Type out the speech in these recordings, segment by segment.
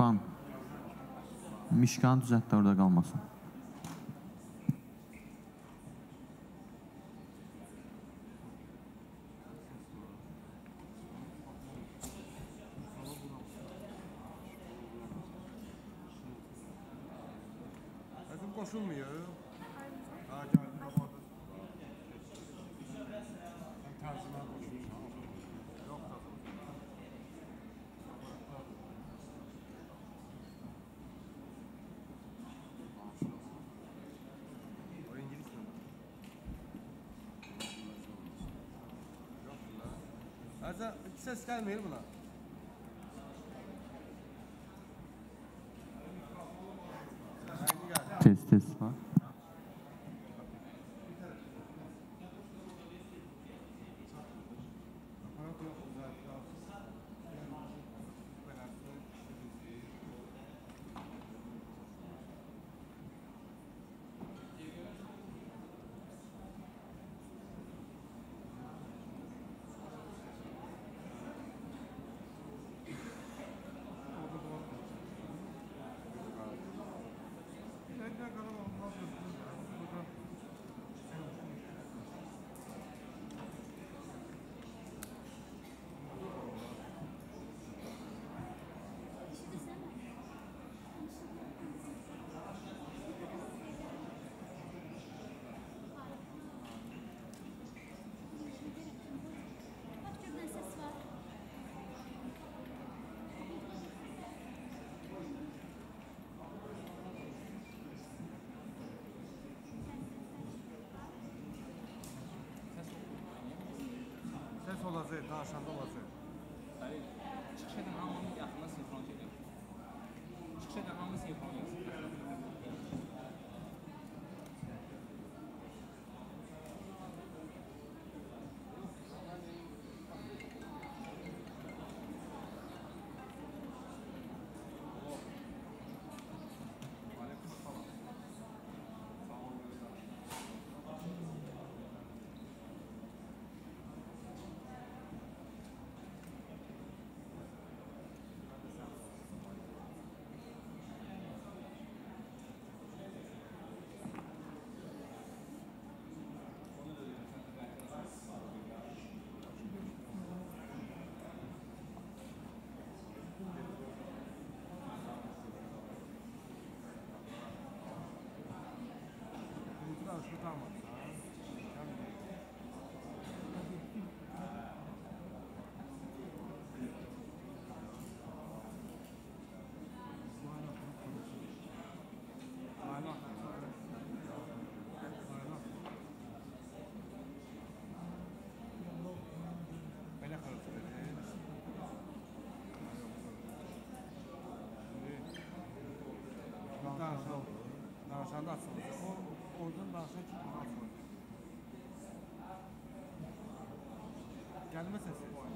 Mişkan. Mişkanı düzəltdə orada qalmasın. Azım qoşulmuyor. ses gelmeyir buna. Test test var. evet daha Şam'da olası. Çıkışa da hamı yaxına sinxron gedir. Çıkışa da hamı sinxron yazır. Baxanda açılır. O, oradan danışan kimi açılır. Gəlmə səsiz.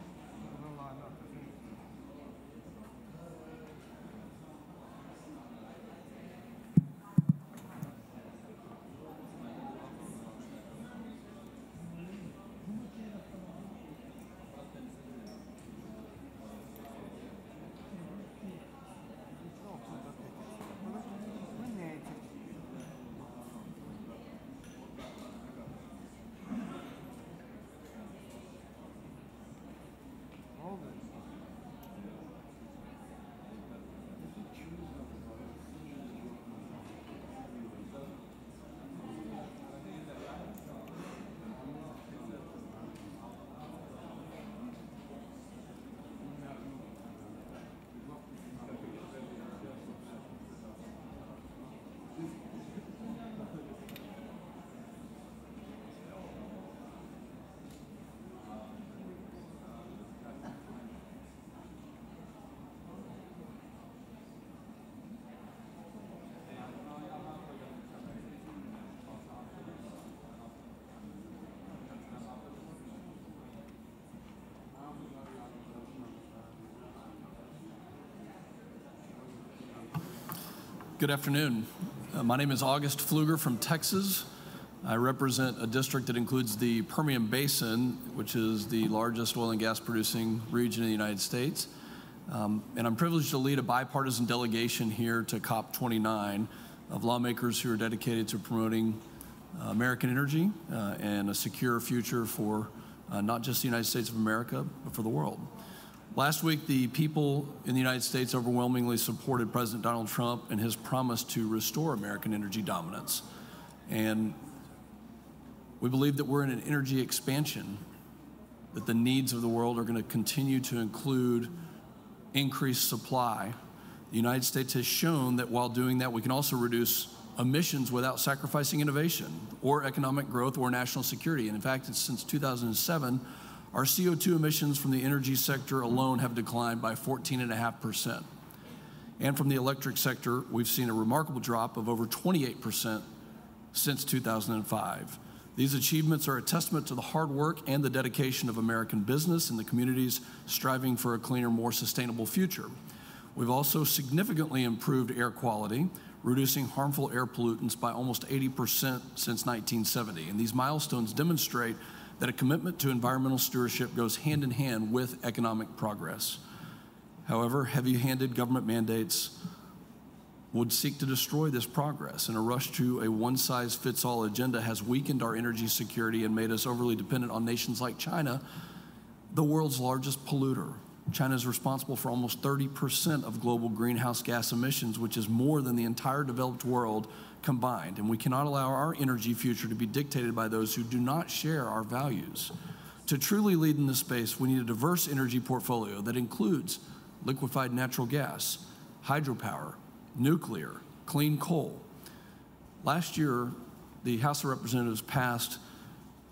Good afternoon. Uh, my name is August Pfluger from Texas. I represent a district that includes the Permian Basin, which is the largest oil and gas producing region in the United States. Um, and I'm privileged to lead a bipartisan delegation here to COP29 of lawmakers who are dedicated to promoting uh, American energy uh, and a secure future for uh, not just the United States of America, but for the world. Last week, the people in the United States overwhelmingly supported President Donald Trump and his promise to restore American energy dominance. And we believe that we're in an energy expansion, that the needs of the world are going to continue to include increased supply. The United States has shown that while doing that, we can also reduce emissions without sacrificing innovation or economic growth or national security. And in fact, since 2007, our CO2 emissions from the energy sector alone have declined by 14.5%. And from the electric sector, we've seen a remarkable drop of over 28% since 2005. These achievements are a testament to the hard work and the dedication of American business and the communities striving for a cleaner, more sustainable future. We've also significantly improved air quality, reducing harmful air pollutants by almost 80% since 1970. And these milestones demonstrate that a commitment to environmental stewardship goes hand in hand with economic progress. However, heavy handed government mandates would seek to destroy this progress, and a rush to a one size fits all agenda has weakened our energy security and made us overly dependent on nations like China, the world's largest polluter. China is responsible for almost 30% of global greenhouse gas emissions, which is more than the entire developed world combined. And we cannot allow our energy future to be dictated by those who do not share our values. To truly lead in this space, we need a diverse energy portfolio that includes liquefied natural gas, hydropower, nuclear, clean coal. Last year, the House of Representatives passed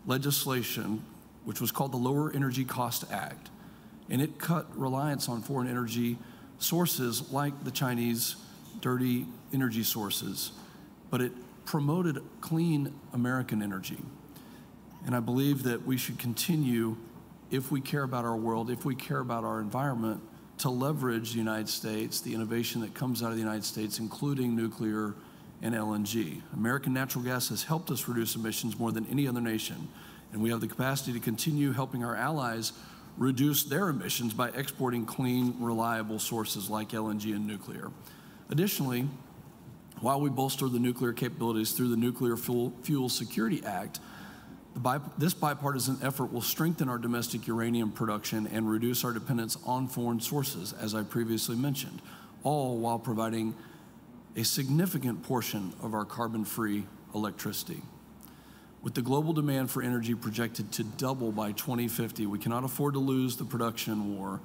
legislation which was called the Lower Energy Cost Act, and it cut reliance on foreign energy sources like the Chinese dirty energy sources, but it promoted clean American energy. And I believe that we should continue, if we care about our world, if we care about our environment, to leverage the United States, the innovation that comes out of the United States, including nuclear and LNG. American natural gas has helped us reduce emissions more than any other nation, and we have the capacity to continue helping our allies reduce their emissions by exporting clean, reliable sources like LNG and nuclear. Additionally, while we bolster the nuclear capabilities through the Nuclear Fuel, Fuel Security Act, Bi this bipartisan effort will strengthen our domestic uranium production and reduce our dependence on foreign sources, as I previously mentioned, all while providing a significant portion of our carbon free electricity. With the global demand for energy projected to double by 2050, we cannot afford to lose the production war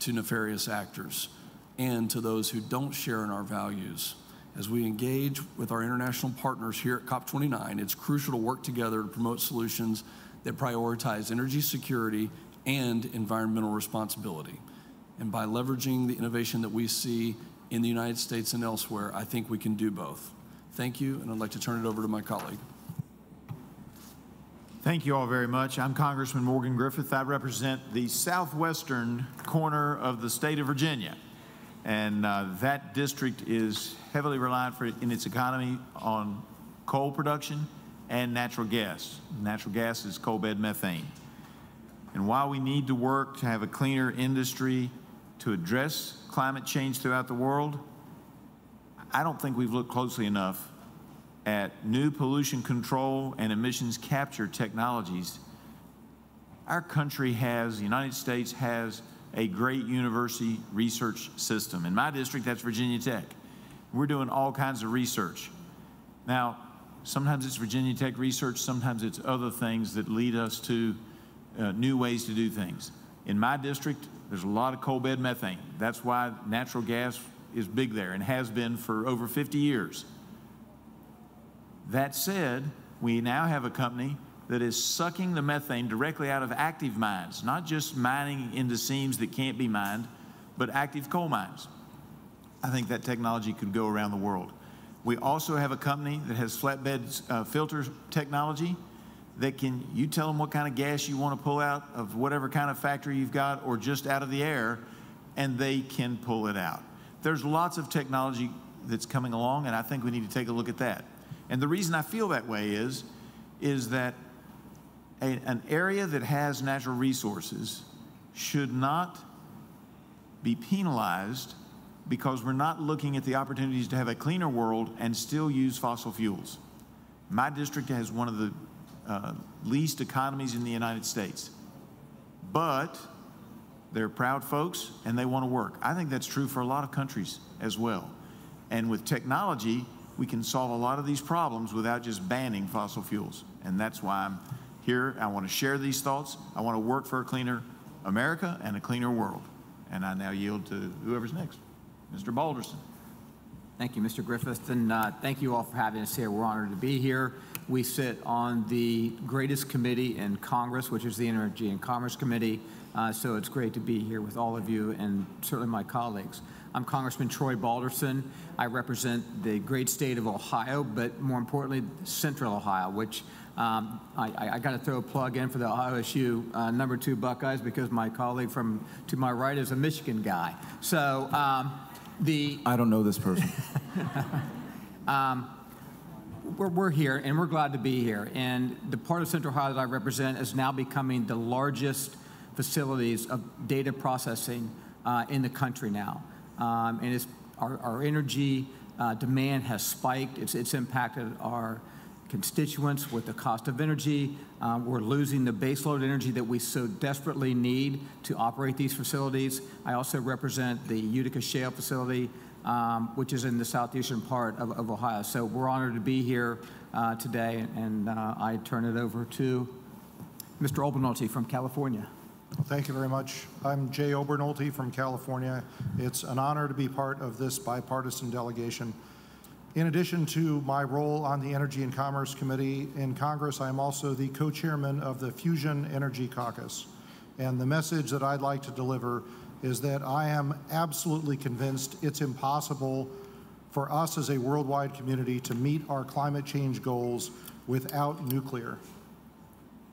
to nefarious actors and to those who don't share in our values. As we engage with our international partners here at COP29, it's crucial to work together to promote solutions that prioritize energy security and environmental responsibility. And by leveraging the innovation that we see in the United States and elsewhere, I think we can do both. Thank you, and I'd like to turn it over to my colleague. Thank you all very much. I'm Congressman Morgan Griffith. I represent the southwestern corner of the state of Virginia. And uh, that district is heavily reliant for, in its economy on coal production and natural gas. Natural gas is coal bed methane. And while we need to work to have a cleaner industry to address climate change throughout the world, I don't think we've looked closely enough at new pollution control and emissions capture technologies. Our country has, the United States has a great university research system. In my district, that's Virginia Tech. We're doing all kinds of research. Now, sometimes it's Virginia Tech research, sometimes it's other things that lead us to uh, new ways to do things. In my district, there's a lot of coal bed methane. That's why natural gas is big there and has been for over 50 years. That said, we now have a company that is sucking the methane directly out of active mines, not just mining into seams that can't be mined, but active coal mines. I think that technology could go around the world. We also have a company that has flatbed uh, filter technology that can, you tell them what kind of gas you want to pull out of whatever kind of factory you've got or just out of the air, and they can pull it out. There's lots of technology that's coming along, and I think we need to take a look at that. And the reason I feel that way is, is that a, an area that has natural resources should not be penalized because we're not looking at the opportunities to have a cleaner world and still use fossil fuels. My district has one of the uh, least economies in the United States, but they're proud folks and they want to work. I think that's true for a lot of countries as well. And with technology, we can solve a lot of these problems without just banning fossil fuels. And that's why I'm here. I want to share these thoughts. I want to work for a cleaner America and a cleaner world. And I now yield to whoever's next. Mr. Balderson. Thank you, Mr. Griffith, and uh, thank you all for having us here. We're honored to be here. We sit on the greatest committee in Congress, which is the Energy and Commerce Committee, uh, so it's great to be here with all of you and certainly my colleagues. I'm Congressman Troy Balderson. I represent the great state of Ohio, but more importantly, Central Ohio, which um, I, I got to throw a plug in for the OSU uh, number two Buckeyes because my colleague from to my right is a Michigan guy. So um, the I don't know this person. um, we're, we're, here and we're glad to be here. And the part of Central Ohio that I represent is now becoming the largest facilities of data processing uh, in the country now um, and it's, our, our energy uh, demand has spiked. It's, it's impacted our constituents with the cost of energy. Um, we're losing the baseload energy that we so desperately need to operate these facilities. I also represent the Utica Shale facility, um, which is in the southeastern part of, of, Ohio. So we're honored to be here uh, today, and uh, I turn it over to Mr. Obernolte from California. Well, thank you very much. I'm Jay Obernolte from California. It's an honor to be part of this bipartisan delegation. In addition to my role on the Energy and Commerce Committee in Congress, I am also the co-chairman of the Fusion Energy Caucus. And the message that I'd like to deliver is that I am absolutely convinced it's impossible for us as a worldwide community to meet our climate change goals without nuclear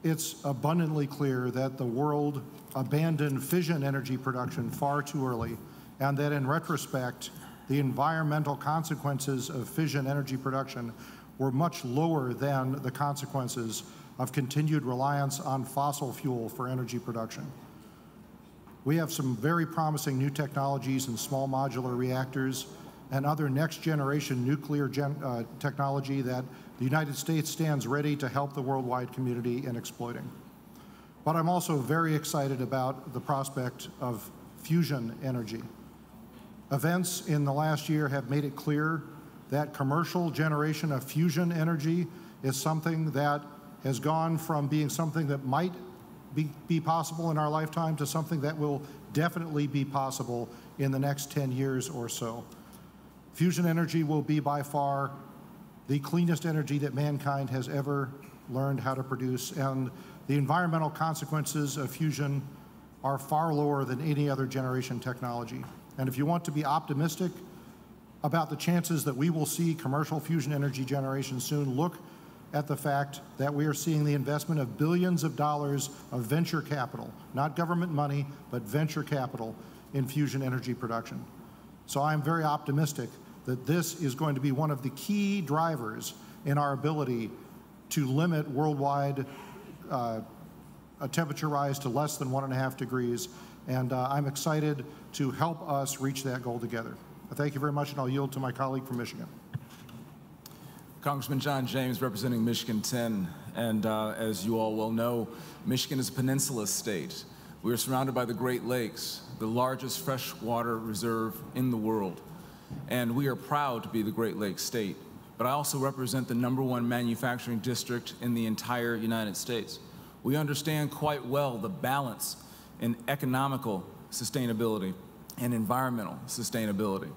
it's abundantly clear that the world abandoned fission energy production far too early, and that in retrospect, the environmental consequences of fission energy production were much lower than the consequences of continued reliance on fossil fuel for energy production. We have some very promising new technologies in small modular reactors and other next generation nuclear gen, uh, technology that the United States stands ready to help the worldwide community in exploiting. But I'm also very excited about the prospect of fusion energy. Events in the last year have made it clear that commercial generation of fusion energy is something that has gone from being something that might be, be, possible in our lifetime to something that will definitely be possible in the next 10 years or so. Fusion energy will be by far the cleanest energy that mankind has ever learned how to produce, and the environmental consequences of fusion are far lower than any other generation technology. And if you want to be optimistic about the chances that we will see commercial fusion energy generation soon, look at the fact that we are seeing the investment of billions of dollars of venture capital, not government money, but venture capital in fusion energy production. So I'm very optimistic that this is going to be one of the key drivers in our ability to limit worldwide uh, a temperature rise to less than one and a half degrees. And uh, I'm excited to help us reach that goal together. Thank you very much, and I'll yield to my colleague from Michigan. Congressman John James representing Michigan 10. And uh, as you all well know, Michigan is a peninsula state. We are surrounded by the Great Lakes, the largest freshwater reserve in the world. And we are proud to be the Great Lakes state. But I also represent the number one manufacturing district in the entire United States. We understand quite well the balance in economical sustainability and environmental sustainability.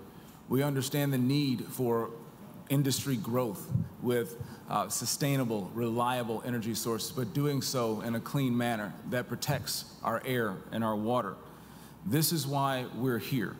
We understand the need for industry growth with uh, sustainable, reliable energy sources, but doing so in a clean manner that protects our air and our water. This is why we're here.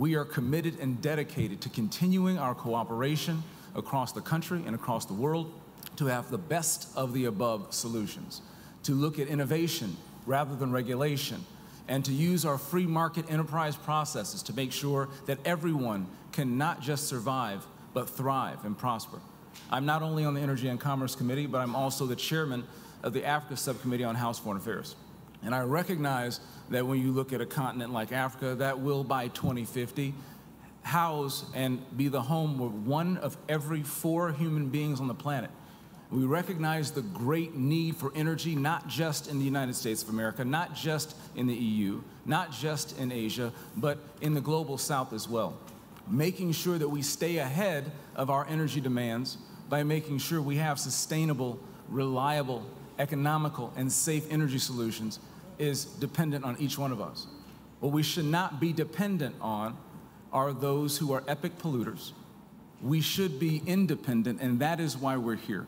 We are committed and dedicated to continuing our cooperation across the country and across the world to have the best of the above solutions, to look at innovation rather than regulation, and to use our free market enterprise processes to make sure that everyone can not just survive, but thrive and prosper. I'm not only on the Energy and Commerce Committee, but I'm also the chairman of the Africa Subcommittee on House Foreign Affairs. And I recognize that when you look at a continent like Africa, that will by 2050 house and be the home of one of every four human beings on the planet. We recognize the great need for energy, not just in the United States of America, not just in the EU, not just in Asia, but in the global south as well. Making sure that we stay ahead of our energy demands by making sure we have sustainable, reliable, economical, and safe energy solutions is dependent on each one of us. What we should not be dependent on are those who are epic polluters. We should be independent, and that is why we're here.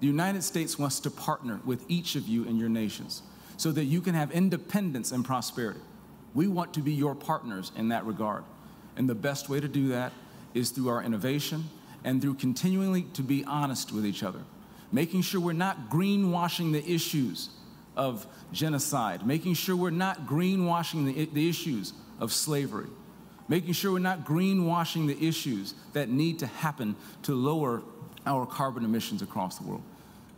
The United States wants to partner with each of you in your nations so that you can have independence and prosperity. We want to be your partners in that regard. And the best way to do that is through our innovation and through continually to be honest with each other, making sure we're not greenwashing the issues of genocide, making sure we're not greenwashing the, the issues of slavery, making sure we're not greenwashing the issues that need to happen to lower our carbon emissions across the world.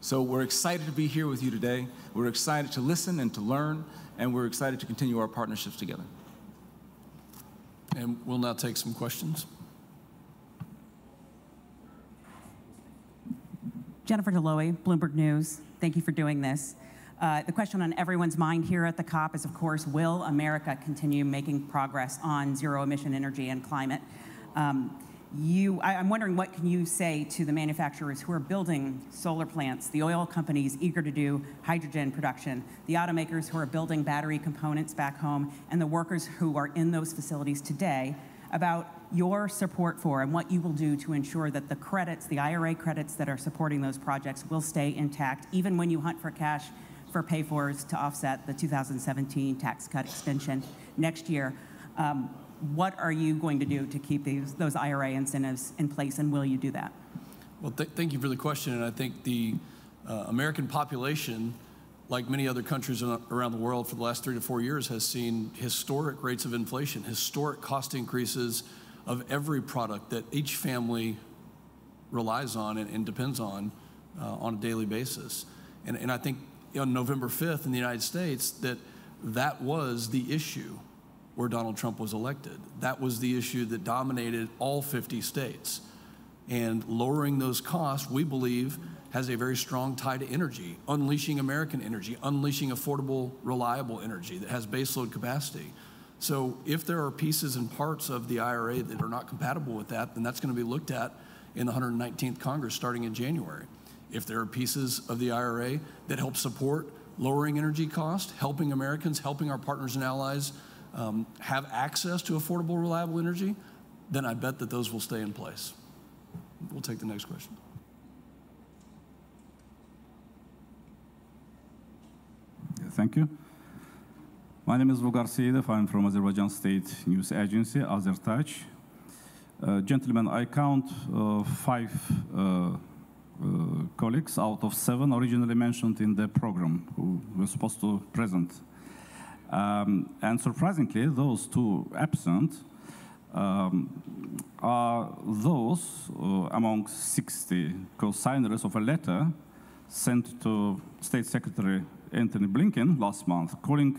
So we're excited to be here with you today. We're excited to listen and to learn, and we're excited to continue our partnerships together. And we'll now take some questions. Jennifer Dlouhy, Bloomberg News. Thank you for doing this. Uh, the question on everyone's mind here at the COP is, of course, will America continue making progress on zero emission energy and climate? Um, you, I, am wondering what can you say to the manufacturers who are building solar plants, the oil companies eager to do hydrogen production, the automakers who are building battery components back home, and the workers who are in those facilities today about your support for and what you will do to ensure that the credits, the IRA credits that are supporting those projects will stay intact, even when you hunt for cash for pay-fors to offset the 2017 tax cut extension next year. Um, what are you going to do to keep these, those IRA incentives in place, and will you do that? Well, th thank you for the question. And I think the uh, American population, like many other countries around the world for the last three to four years, has seen historic rates of inflation, historic cost increases of every product that each family relies on and, and depends on uh, on a daily basis. And, and I think on November 5th in the United States that that was the issue where Donald Trump was elected. That was the issue that dominated all 50 states. And lowering those costs, we believe, has a very strong tie to energy, unleashing American energy, unleashing affordable, reliable energy that has baseload capacity. So if there are pieces and parts of the IRA that are not compatible with that, then that's going to be looked at in the 119th Congress starting in January. If there are pieces of the IRA that help support lowering energy costs, helping Americans, helping our partners and allies um, have access to affordable, reliable energy, then I bet that those will stay in place. We'll take the next question. Thank you. My name is Vogar Seyedov. I'm from Azerbaijan State News Agency, Azertaj. Uh, gentlemen, I count uh, five uh, uh, colleagues out of seven originally mentioned in the program who were supposed to present. Um, and surprisingly, those two absent um, are those uh, among 60 co-signers of a letter sent to State Secretary Antony Blinken last month, calling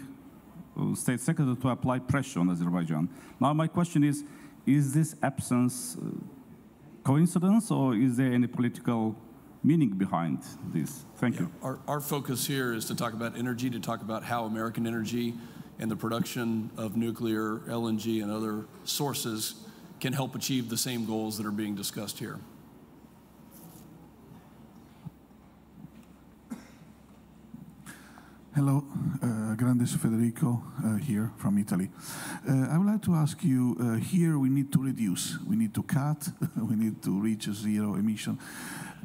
uh, State Secretary to apply pressure on Azerbaijan. Now, my question is, is this absence uh, coincidence or is there any political meaning behind this? Thank you. Our, our focus here is to talk about energy, to talk about how American energy and the production of nuclear, LNG, and other sources can help achieve the same goals that are being discussed here. Hello, uh, Grandes Federico uh, here from Italy. Uh, I would like to ask you uh, here we need to reduce, we need to cut, we need to reach zero emission.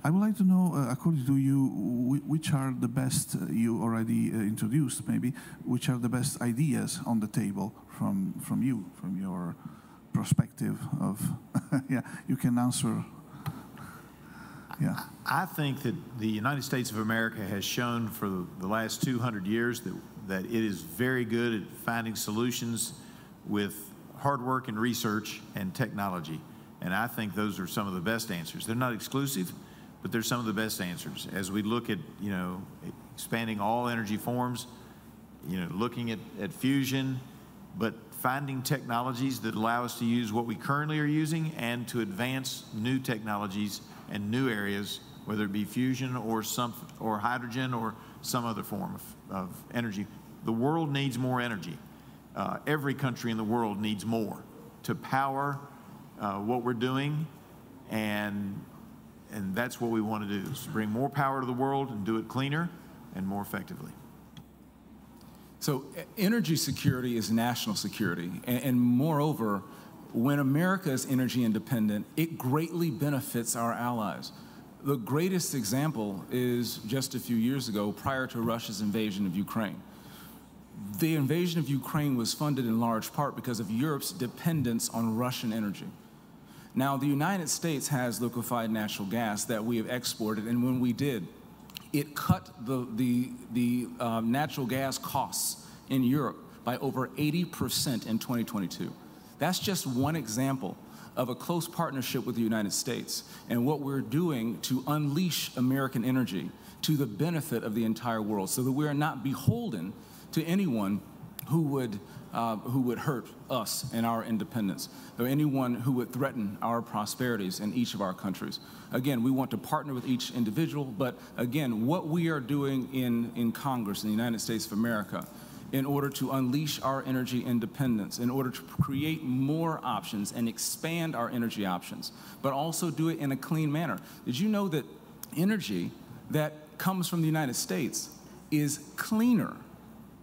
I would like to know, uh, according to you, wh- which are the best, uh, you already introduced maybe, which are the best ideas on the table from, from you, from your perspective of, yeah, you can answer. Yeah. I think that the United States of America has shown for the last 200 years that, that it is very good at finding solutions with hard work and research and technology. And I think those are some of the best answers. They're not exclusive, but they're some of the best answers. As we look at, you know, expanding all energy forms, you know, looking at, at fusion, but finding technologies that allow us to use what we currently are using and to advance new technologies and new areas, whether it be fusion or some or hydrogen or some other form of, of energy. The world needs more energy. Uh, every country in the world needs more to power uh, what we're doing, and and that's what we want to do: is bring more power to the world and do it cleaner and more effectively. So, energy security is national security. And, and, moreover, when America is energy independent, it greatly benefits our allies. The greatest example is just a few years ago, prior to Russia's invasion of Ukraine. The invasion of Ukraine was funded in large part because of Europe's dependence on Russian energy. Now, the United States has liquefied natural gas that we have exported, and when we did, it cut the, the, the uh, natural gas costs in Europe by over 80% in 2022. That's just one example of a close partnership with the United States and what we're doing to unleash American energy to the benefit of the entire world so that we are not beholden to anyone who would, uh, who would hurt us and our independence, or anyone who would threaten our prosperities in each of our countries. Again, we want to partner with each individual, but again, what we are doing in, in Congress in the United States of America in order to unleash our energy independence, in order to create more options and expand our energy options, but also do it in a clean manner. Did you know that energy that comes from the United States is cleaner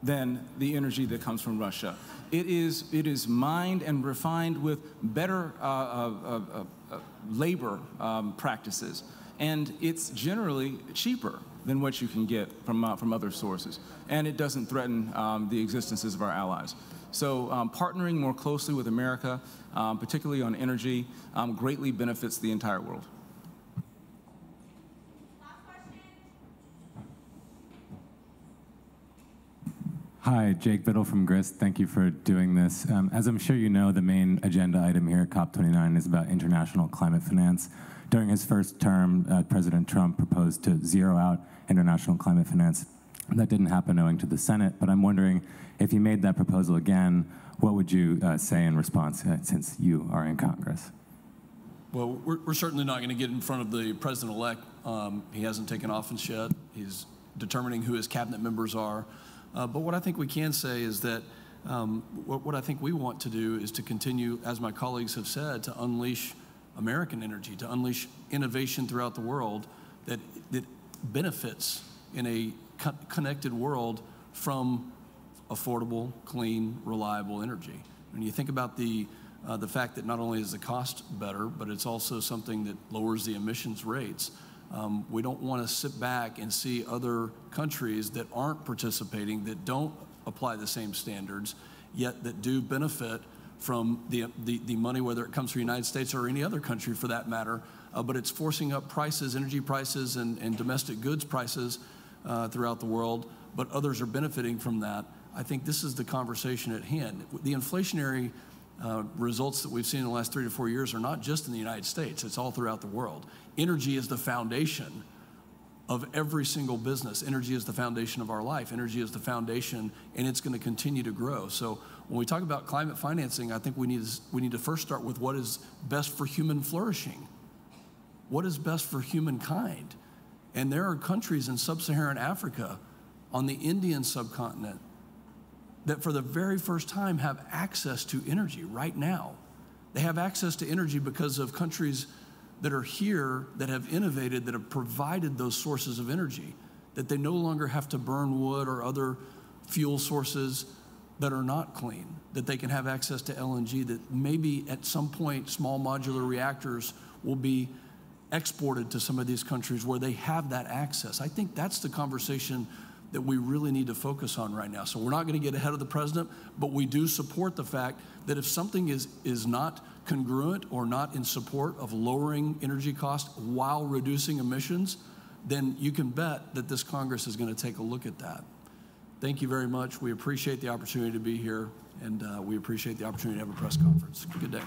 than the energy that comes from Russia? It is, it is mined and refined with better uh, uh, uh, uh labor um, practices, and it's generally cheaper than what you can get from, uh, from other sources. And it doesn't threaten um, the existences of our allies. So um, partnering more closely with America, um, particularly on energy, um, greatly benefits the entire world. Hi, Jake Bittle from GRIST. Thank you for doing this. Um, as I'm sure you know, the main agenda item here at COP29 is about international climate finance. During his first term, uh, President Trump proposed to zero out international climate finance. That didn't happen owing to the Senate, but I'm wondering if you made that proposal again, what would you uh, say in response uh, since you are in Congress? Well, we're, we're certainly not going to get in front of the president elect. Um, he hasn't taken office yet. He's determining who his cabinet members are. Uh, but what I think we can say is that um, what, what I think we want to do is to continue, as my colleagues have said, to unleash American energy, to unleash innovation throughout the world that, that benefits in a co- connected world from affordable, clean, reliable energy. When you think about the, uh, the fact that not only is the cost better, but it's also something that lowers the emissions rates, um, we don't want to sit back and see other countries that aren't participating, that don't apply the same standards, yet that do benefit from the, the, the money, whether it comes from the United States or any other country for that matter, uh, but it's forcing up prices, energy prices, and, and domestic goods prices uh, throughout the world, but others are benefiting from that. I think this is the conversation at hand. The inflationary uh, results that we've seen in the last three to four years are not just in the United States, it's all throughout the world. Energy is the foundation of every single business. Energy is the foundation of our life. Energy is the foundation, and it's going to continue to grow. So when we talk about climate financing, I think we need to, we need to first start with what is best for human flourishing. What is best for humankind? And there are countries in sub-Saharan Africa, on the Indian subcontinent, that for the very first time have access to energy right now. They have access to energy because of countries that are here that have innovated, that have provided those sources of energy, that they no longer have to burn wood or other fuel sources that are not clean, that they can have access to LNG, that maybe at some point small modular reactors will be exported to some of these countries where they have that access. I think that's the conversation that we really need to focus on right now. So we're not going to get ahead of the president, but we do support the fact that if something is, is not congruent or not in support of lowering energy costs while reducing emissions, then you can bet that this Congress is going to take a look at that. Thank you very much. We appreciate the opportunity to be here, and uh, we appreciate the opportunity to have a press conference. Good day.